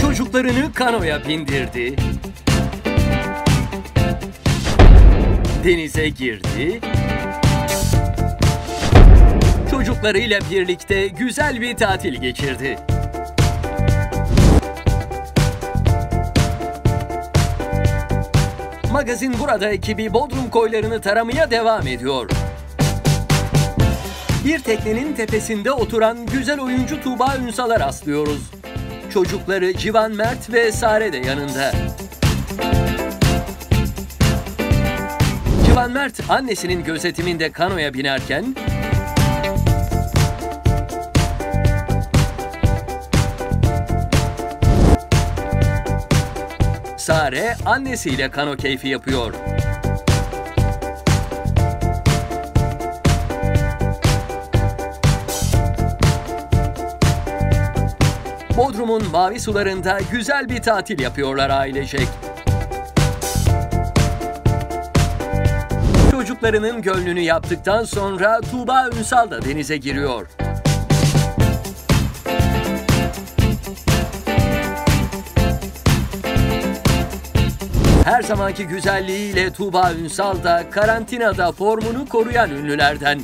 Çocuklarını kanoya bindirdi. Denize girdi. Çocuklarıyla birlikte güzel bir tatil geçirdi. Magazin Burada ekibi Bodrum koylarını taramaya devam ediyor. Bir teknenin tepesinde oturan güzel oyuncu Tuğba Ünsal'a rastlıyoruz. Çocukları Civan Mert ve Sare de yanında. Civan Mert annesinin gözetiminde kanoya binerken Sare annesiyle kano keyfi yapıyor. Bodrum'un mavi sularında güzel bir tatil yapıyorlar ailecek. Çocuklarının gönlünü yaptıktan sonra Tuğba Ünsal da denize giriyor. Her zamanki güzelliğiyle Tuğba Ünsal da karantinada formunu koruyan ünlülerden.